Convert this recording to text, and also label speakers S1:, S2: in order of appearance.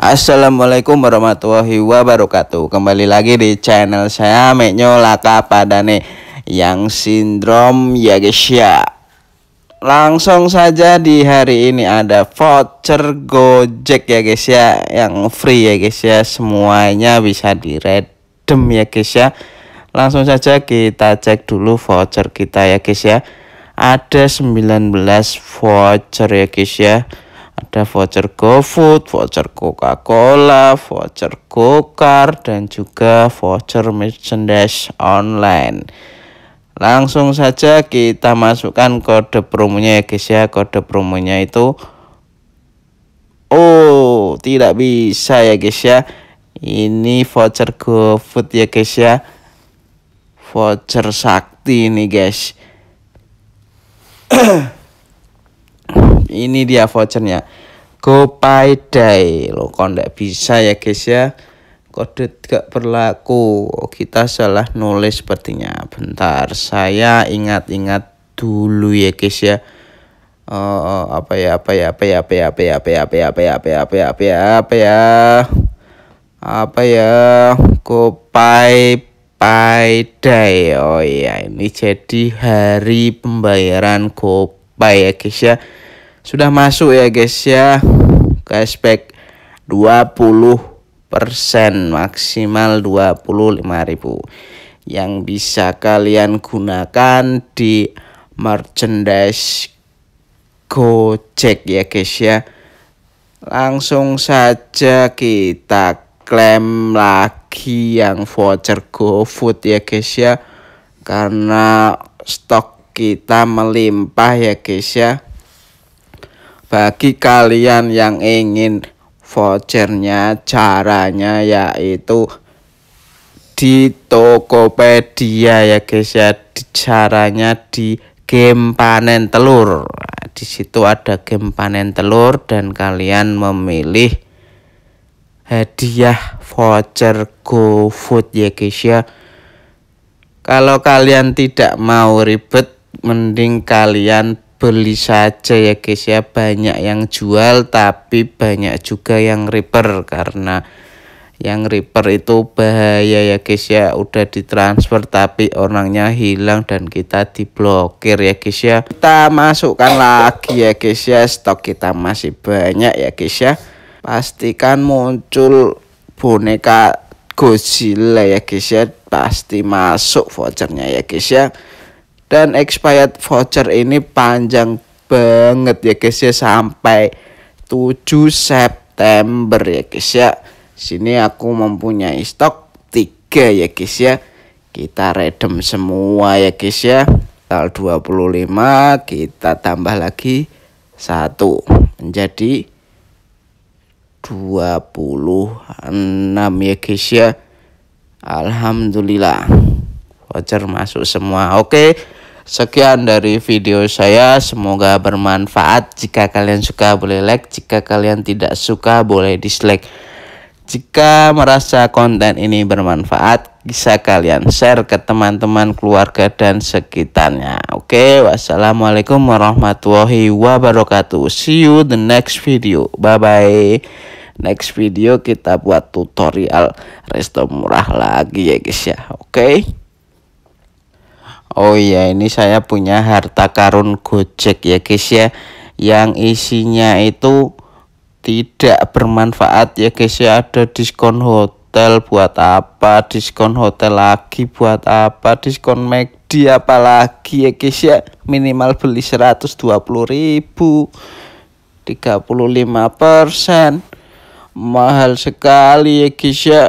S1: Assalamualaikum warahmatullahi wabarakatuh. Kembali lagi di channel saya Meknyo Laka Padane Yang sindrom ya guys ya. Langsung saja di hari ini ada voucher Gojek ya guys ya Yang free ya guys ya. Semuanya bisa diredem ya guys ya. Langsung saja kita cek dulu voucher kita ya guys ya. Ada 19 voucher ya guys ya ada voucher GoFood, voucher Coca-Cola, voucher GoCar dan juga voucher merchandise online. Langsung saja kita masukkan kode promonya ya guys ya. Kode promonya itu Oh, tidak bisa ya guys ya. Ini voucher GoFood ya guys ya. Voucher sakti ini guys. ini dia vouchernya GoPay Day lo kok ndak bisa ya guys ya kode tidak berlaku oh, kita salah nulis sepertinya bentar saya ingat-ingat dulu ya guys ya uh, apa ya apa ya apa ya apa ya apa ya apa ya apa ya apa ya apa ya apa ya apa ya apa ya apa ya GoPay Day oh iya ini jadi hari pembayaran GoPay ya guys ya sudah masuk ya guys ya. Cashback 20% maksimal 25.000 yang bisa kalian gunakan di merchandise Gojek ya guys ya. Langsung saja kita klaim lagi yang voucher GoFood ya guys ya. Karena stok kita melimpah ya guys ya bagi kalian yang ingin vouchernya caranya yaitu di Tokopedia ya guys ya. Caranya di game panen telur. Di situ ada game panen telur dan kalian memilih hadiah voucher GoFood ya guys ya. Kalau kalian tidak mau ribet mending kalian beli saja ya guys ya. Banyak yang jual tapi banyak juga yang reaper karena yang reaper itu bahaya ya guys ya. Udah ditransfer tapi orangnya hilang dan kita diblokir ya guys ya. Kita masukkan lagi ya guys ya. Stok kita masih banyak ya guys ya. Pastikan muncul boneka Godzilla ya guys ya. Pasti masuk vouchernya ya guys ya dan expired voucher ini panjang banget ya guys ya. Sampai 7 September ya guys ya. Sini aku mempunyai stok 3 ya guys ya. Kita redem semua ya guys ya. Tanggal 25 kita tambah lagi satu menjadi 26 ya guys ya. Alhamdulillah voucher masuk semua. Oke okay. Sekian dari video saya, semoga bermanfaat. Jika kalian suka boleh like, jika kalian tidak suka boleh dislike. Jika merasa konten ini bermanfaat, bisa kalian share ke teman-teman keluarga dan sekitarnya. Oke, wassalamualaikum warahmatullahi wabarakatuh. See you the next video. Bye bye. Next video kita buat tutorial resto murah lagi ya guys ya. Oke. Oh iya ini saya punya harta karun Gojek ya guys ya. Yang isinya itu tidak bermanfaat ya guys ya. Ada diskon hotel buat apa Diskon hotel lagi buat apa Diskon McD apalagi ya guys ya. Minimal beli 120 ribu 35 persen. Mahal sekali ya guys ya